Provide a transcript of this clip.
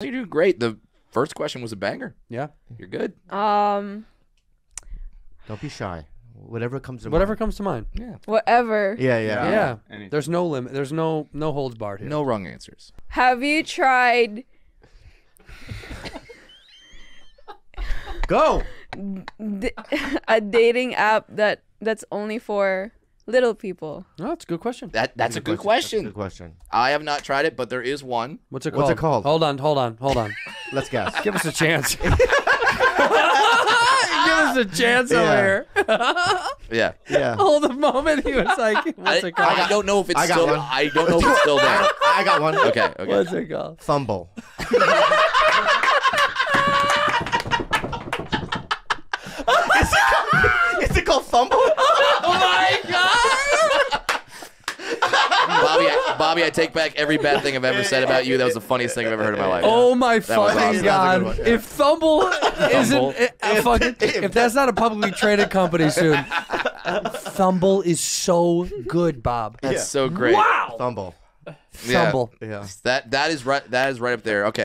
You're doing great. The first question was a banger. Yeah. You're good. Um, Don't be shy. Whatever comes to Whatever mind. comes to mind. Yeah. whatever. Yeah, yeah. Yeah. Anything. There's no limit. There's no no holds barred here. No wrong answers. Have you tried Go. d- a dating app that that's only for little people? Oh, that's a good question. That that's a good question. Good question. I have not tried it, but there is one. What's it called? What's it called? Hold on, hold on, hold on. Let's guess. Give us a chance. Give us a chance Yeah. over here. Yeah. yeah. Hold the moment he was like, I, what's it called? I don't know if it's I got still. one. I don't know if it's still there. I got one. Okay. Okay. What's it called? Fumble. Is it called Fumble? My god! Bobby, I, take back every bad thing I've ever said about you. That was the funniest thing I've ever heard in my life. Oh my That was fucking awesome. god! That was a good one, yeah. If Thumble Thumble. isn't a fucking, if that's not a publicly traded company soon, Thumble is so good, Bob. That's so great. Wow! Fumble. Yeah. Thumble. Yeah. That that is right. That is right up there. Okay.